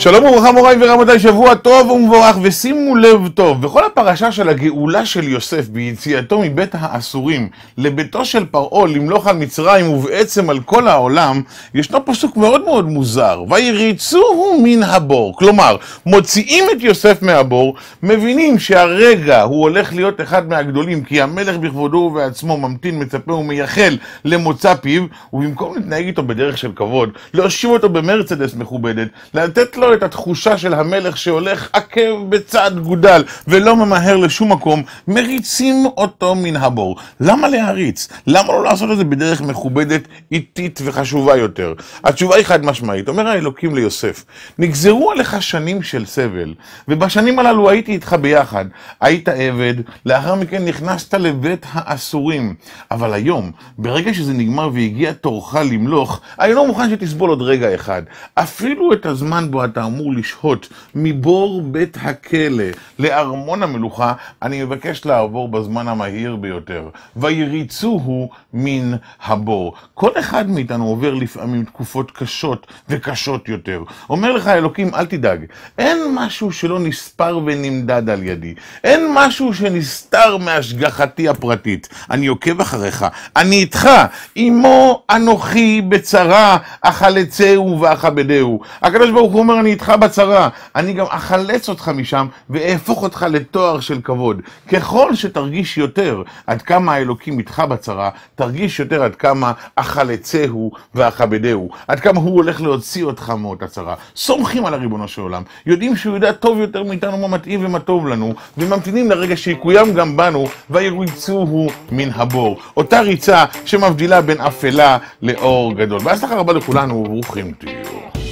שלום וברכה מוריי ורבותיי, שבוע טוב ומבורך ושימו לב טוב, בכל הפרשה של הגאולה של יוסף ביציאתו מבית האסורים לביתו של פרעה למלוך על מצרים ובעצם על כל העולם, ישנו פסוק מאוד מאוד מוזר, ויריצוהו מן הבור, כלומר, מוציאים את יוסף מהבור, מבינים שהרגע הוא הולך להיות אחד מהגדולים, כי המלך בכבודו ובעצמו ממתין, מצפה ומייחל למוצא פיו, ובמקום להתנהג איתו בדרך של כבוד, להושיב אותו במרצדס מכובדת, לתת לו את התחושה של המלך שהולך עקב בצד גודל ולא ממהר לשום מקום, מריצים אותו מן הבור. למה להריץ? למה לא לעשות את זה בדרך מכובדת, איטית וחשובה יותר? התשובה היא חד משמעית. אומר האלוקים ליוסף, נגזרו עליך שנים של סבל, ובשנים הללו הייתי איתך ביחד. היית עבד, לאחר מכן נכנסת לבית האסורים. אבל היום, ברגע שזה נגמר והגיע תורך למלוך, אני לא מוכן שתסבול עוד רגע אחד. אפילו את הזמן בו אתה אמור לשהות מבור בית הכלא לארמון המלוכה, אני מבקש לעבור בזמן המהיר ביותר. ויריצוהו מן הבור. כל אחד מאיתנו עובר לפעמים תקופות קשות וקשות יותר. אומר לך אלוקים, אל תדאג, אין משהו שלא נספר ונמדד על ידי. אין משהו שנסתר מהשגחתי הפרטית. אני עוקב אחריך, אני איתך. עמו אנוכי בצרה, אכלצהו ואכבדהו. הקדוש ברוך הוא אומר, אני איתך בצרה, אני גם אחלץ אותך משם ואהפוך אותך לתואר של כבוד. ככל שתרגיש יותר עד כמה האלוקים איתך בצרה, תרגיש יותר עד כמה אחלצהו ואכבדהו, עד כמה הוא הולך להוציא אותך מאותה צרה. סומכים על הריבונו של עולם, יודעים שהוא יודע טוב יותר מאיתנו מה מתאים ומה טוב לנו, וממתינים לרגע שיקוים גם בנו, ויריצוהו מן הבור. אותה ריצה שמבדילה בין אפלה לאור גדול. בהצלחה רבה לכולנו וברוכים תהיו.